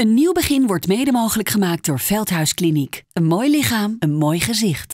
Een nieuw begin wordt mede mogelijk gemaakt door Veldhuis Kliniek. Een mooi lichaam, een mooi gezicht.